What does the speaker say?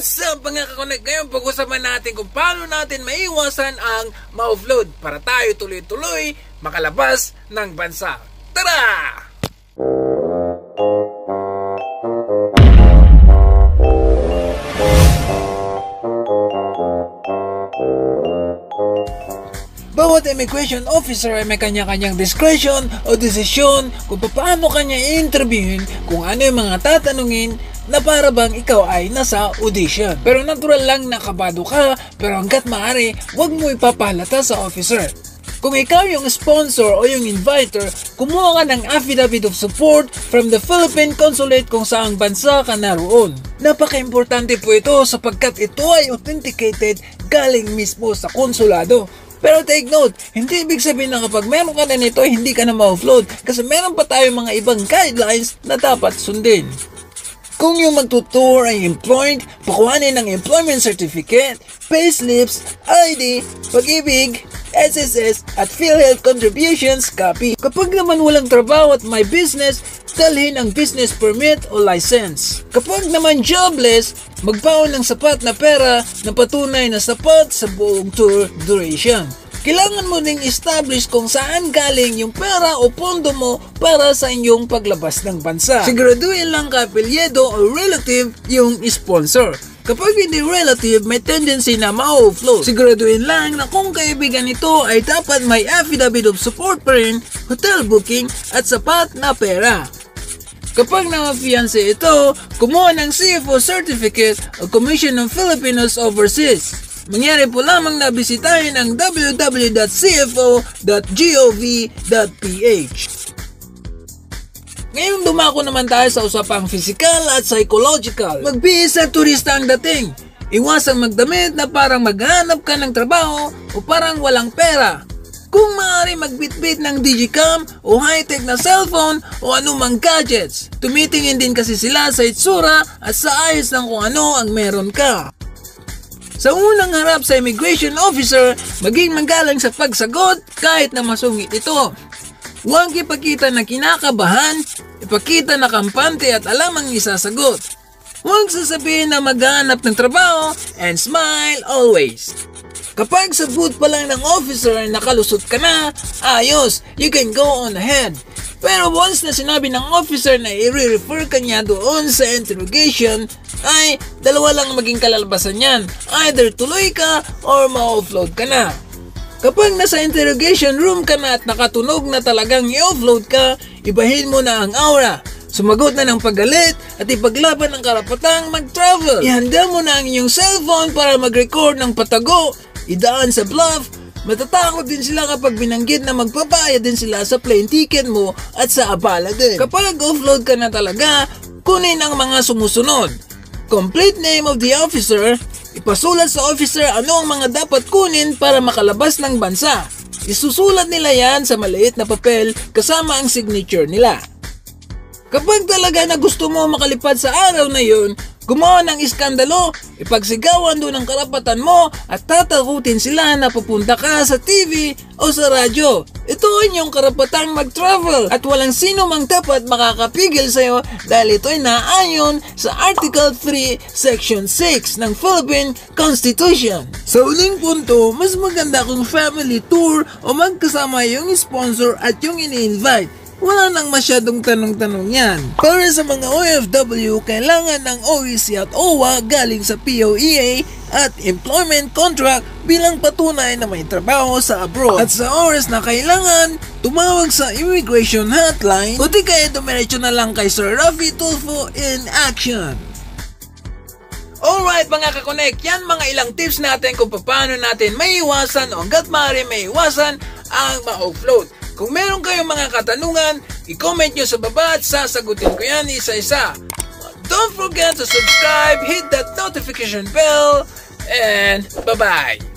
What's up mga kakonek? Ngayon pag-usapan natin kung paano natin maiwasan ang ma-offload para tayo tuloy-tuloy makalabas ng bansa. Tara! Bawat immigration officer ay may kanya-kanyang discretion o desisyon kung paano kanya i-interviewin kung ano yung mga tatanungin na para bang ikaw ay nasa audition. Pero natural lang nakabado ka, pero hanggat maaari, huwag mo ipapahalata sa officer. Kung ikaw yung sponsor o yung inviter, kumuha ka ng affidavit of support from the Philippine Consulate kung saang bansa ka naroon. Napaka-importante po ito sapagkat ito ay authenticated galing mismo sa konsulado. Pero take note, hindi ibig sabihin na kapag meron ka na nito, hindi ka na ma-offload kasi meron pa tayo mga ibang guidelines na dapat sundin. Kung yung magtutour ay employed, pakuhanin ng employment certificate, payslips, ID, pag-ibig, SSS at PhilHealth contributions copy. Kapag naman walang trabaho at may business, dalhin ang business permit o license. Kapag naman jobless, magbaon ng sapat na pera na patunay na sapat sa buong tour duration. Kailangan mo ding establish kung saan galing yung pera o pondo mo para sa inyong paglabas ng bansa. Siguraduhin lang kapilyedo o relative yung sponsor. Kapag hindi relative, may tendency na ma-offload. Siguraduhin lang na kung kaibigan nito ay dapat may affidavit of support pa rin, hotel booking at sapat na pera. Kapag naka-fiancé ito, kumuha ng CFO certificate o Commission of Filipinos Overseas. Mangyari po lamang na bisitahin ang www.cfo.gov.ph. Ngayon dumako naman tayo sa usapang physical at psychological. Magbihis sa turista ang dating. Iwasang magdamit na parang maghanap ka ng trabaho o parang walang pera. Kung maaari magbitbit ng digicam o high-tech na cellphone o anumang gadgets. Tumitingin din kasi sila sa itsura at sa ayos ng kung ano ang meron ka. Sa unang harap sa immigration officer, maging magalang sa pagsagot kahit na masungit ito. Huwag ipakita na kinakabahan, ipakita na kampante at alam ang isasagot. Huwag sasabihin na maghanap ng trabaho and smile always. Kapag sa booth pa lang ng officer nakalusot ka na, ayos, you can go on ahead. Pero once na sinabi ng officer na i-refer ka niya doon sa interrogation, ay dalawa lang maging kalalabasan niyan. Either tuloy ka or ma-offload ka na. Kapag nasa interrogation room ka na at nakatunog na talagang i-offload ka, ibahin mo na ang aura. Sumagot na ng paggalit at ipaglaban ang karapatang mag-travel. Ihanda mo na ang inyong cellphone para mag-record ng patago, idaan sa bluff, Matatakot din sila kapag binanggit na magpapayad din sila sa plane ticket mo at sa abala din. Kapag offload ka na talaga, kunin ang mga sumusunod. Complete name of the officer, ipasulat sa officer ano ang mga dapat kunin para makalabas ng bansa. Isusulat nila yan sa maliit na papel kasama ang signature nila. Kapag talaga na gusto mo makalipad sa araw na yun, gumawa ng iskandalo, ipagsigawan doon ang karapatan mo at tatakutin sila na pupunta ka sa TV o sa radyo. Ito ang iyong karapatang mag-travel at walang sino mang dapat makakapigil sa iyo dahil ito ay naayon sa Article 3, Section 6 ng Philippine Constitution. Sa uling punto, mas maganda kung family tour o magkasama yung sponsor at yung ini-invite wala nang masyadong tanong-tanong yan. Para sa mga OFW, kailangan ng OEC at OWA galing sa POEA at employment contract bilang patunay na may trabaho sa abroad. At sa oras na kailangan, tumawag sa immigration hotline o di kaya dumiretso na lang kay Sir Rafi Tulfo in action. Alright mga kakonek, yan mga ilang tips natin kung paano natin may iwasan o hanggat maaari may iwasan ang ma-offload. Kung meron kayong mga katanungan, i-comment nyo sa baba at sasagutin ko yan isa-isa. Don't forget to subscribe, hit that notification bell, and bye-bye!